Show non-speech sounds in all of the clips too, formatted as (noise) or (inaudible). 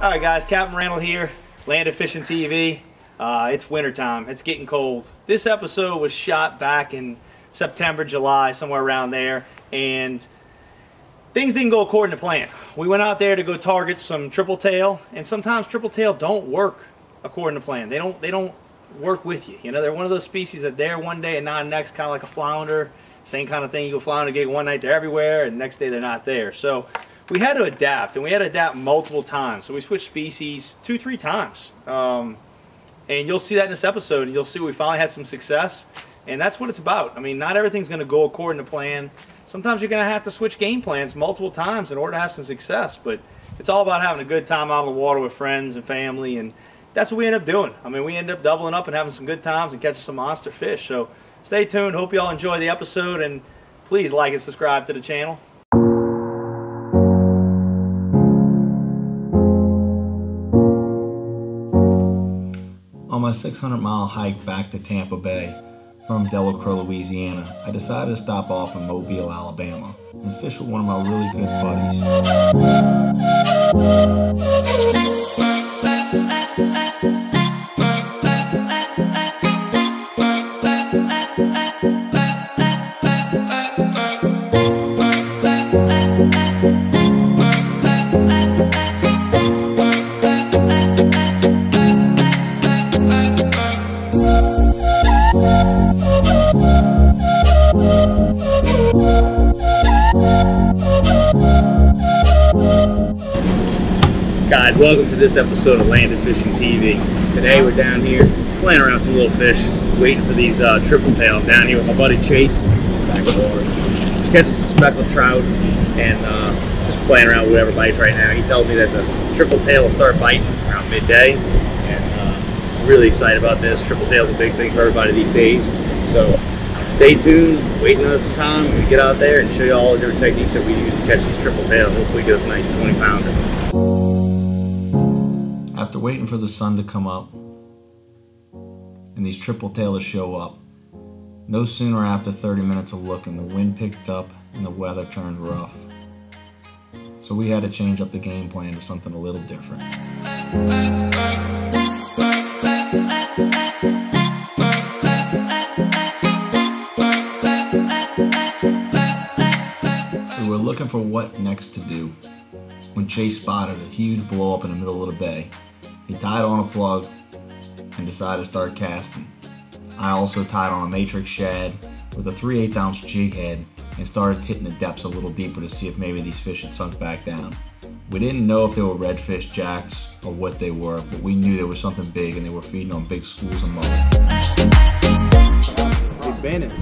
All right, guys, Captain Randall here, Landed Fishing TV. Uh, it's wintertime, it's getting cold. This episode was shot back in September, July, somewhere around there, and things didn't go according to plan. We went out there to go target some triple tail, and sometimes triple tail don't work according to plan. They don't, they don't work with you. You know, they're one of those species that they're one day and not next, kind of like a flounder. Same kind of thing, you go flounder gig one night, they're everywhere, and next day they're not there. So we had to adapt, and we had to adapt multiple times. So we switched species two, three times. Um, and you'll see that in this episode, and you'll see we finally had some success. And that's what it's about. I mean, not everything's going to go according to plan. Sometimes you're going to have to switch game plans multiple times in order to have some success. But it's all about having a good time out on the water with friends and family. And that's what we end up doing. I mean, we end up doubling up and having some good times and catching some monster fish. So stay tuned. Hope you all enjoy the episode. And please like and subscribe to the channel. My 600 mile hike back to Tampa Bay from Delacroix, Louisiana, I decided to stop off in Mobile, Alabama and fish with one of my really good buddies. Welcome to this episode of Landed Fishing TV. Today we're down here playing around some little fish, waiting for these uh, triple tails. Down here with my buddy Chase, back water, catching some speckled trout, and uh, just playing around with whatever bites right now. He tells me that the triple tail will start biting around midday, and uh, really excited about this. Triple tail is a big thing for everybody these days, so stay tuned, Waiting wait another time, we get out there and show you all the different techniques that we use to catch these triple tails. Hopefully get us a nice 20 pounder. After waiting for the sun to come up and these triple tailers show up, no sooner after 30 minutes of looking, the wind picked up and the weather turned rough. So we had to change up the game plan to something a little different. We were looking for what next to do when Chase spotted a huge blow up in the middle of the bay. He tied on a plug and decided to start casting. I also tied on a matrix shad with a 3 8 ounce jig head and started hitting the depths a little deeper to see if maybe these fish had sunk back down. We didn't know if they were redfish jacks or what they were, but we knew there was something big and they were feeding on big schools of mullet. Big Bennett.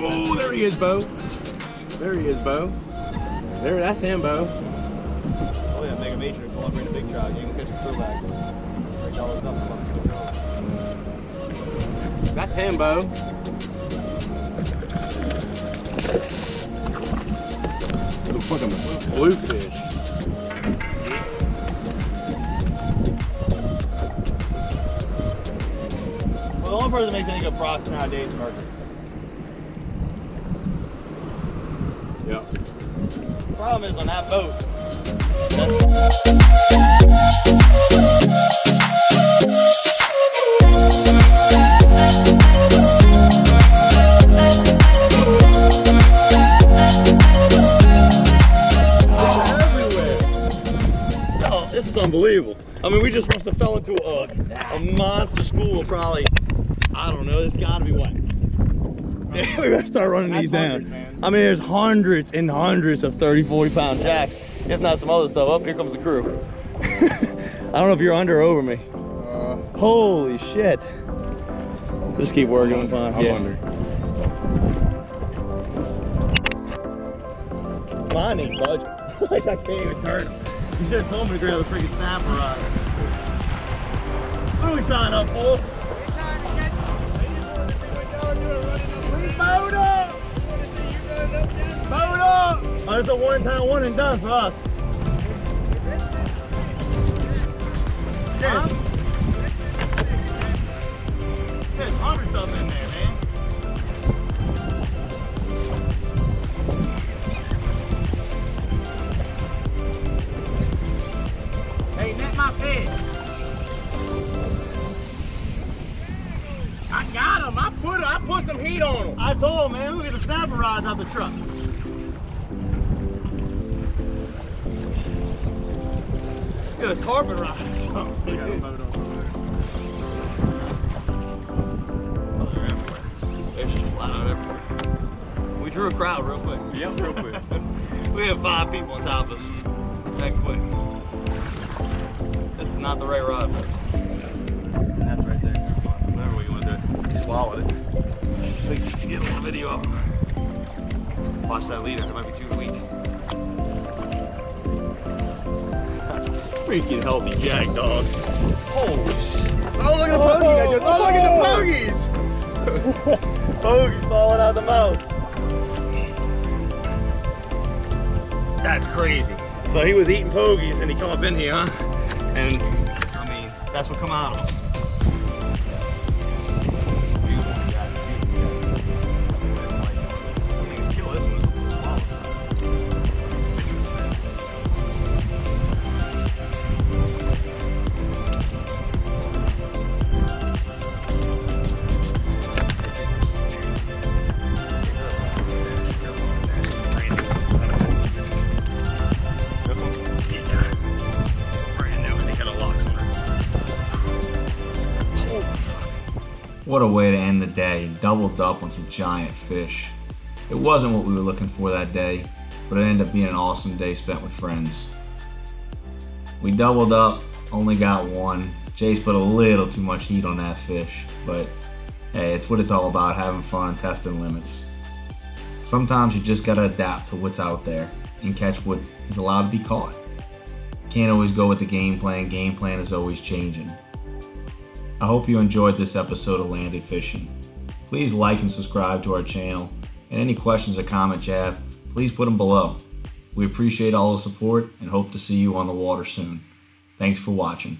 Oh, there he is, Bo. There he is, Bo. There, that's him, Bo. Oh yeah, Mega Matrix, pull up bring the big trout. You can catch the throwback. Break all this up That's him, Bo. Little fucking bluefish. Well, the only person that makes any good props nowadays is Mercury. Yep. Problem is on that boat. Oh, this is unbelievable. I mean, we just must have fell into a, a monster school of probably, I don't know, there's gotta be what? (laughs) Yeah, we better start running That's these down. hundreds. I mean, there's hundreds and hundreds of 30, 40 pound jacks, if not some other stuff. Up here comes the crew. (laughs) I don't know if you're under or over me. Uh, Holy shit. Just keep working on fine. I'm yeah. under. Mine ain't budge. (laughs) like I can't even turn him. You should have told me to grab a freaking snapper rod. What are we signing up for? That's a one-time one and done for us. Huh? Net my fish. I got him. I put I put some heat on him. I told him, man, we get the snapper rods out the truck. Get a tarpon ride or something. We got a boat on the road. Oh, they're just flat out everywhere. We drew a crowd real quick. Yep, real quick. (laughs) we have five people on top of us. That quick. This is not the right rod. That's right there. Whatever we want to do. He swallowed it. So you can get a little video of him. Watch that leader, it might be too weak. Freaking healthy jack, dog. Holy shit. Oh, look at the I just, oh, look at the oh. pogies! pogies (laughs) falling out the mouth. That's crazy. So he was eating pogies and he come up in here, huh? And, I mean, that's what come out of him. What a way to end the day, doubled up on some giant fish. It wasn't what we were looking for that day, but it ended up being an awesome day spent with friends. We doubled up, only got one. Jace put a little too much heat on that fish, but hey, it's what it's all about, having fun and testing limits. Sometimes you just gotta adapt to what's out there and catch what is allowed to be caught. Can't always go with the game plan, game plan is always changing. I hope you enjoyed this episode of Landed Fishing. Please like and subscribe to our channel, and any questions or comments you have, please put them below. We appreciate all the support and hope to see you on the water soon. Thanks for watching.